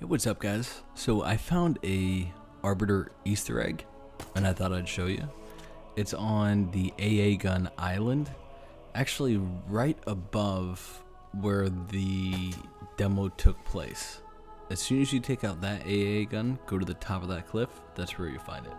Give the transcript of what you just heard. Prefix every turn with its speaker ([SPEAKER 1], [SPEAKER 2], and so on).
[SPEAKER 1] Hey, what's up guys? So I found a Arbiter Easter egg and I thought I'd show you. It's on the AA gun island, actually right above where the demo took place. As soon as you take out that AA gun, go to the top of that cliff, that's where you find it.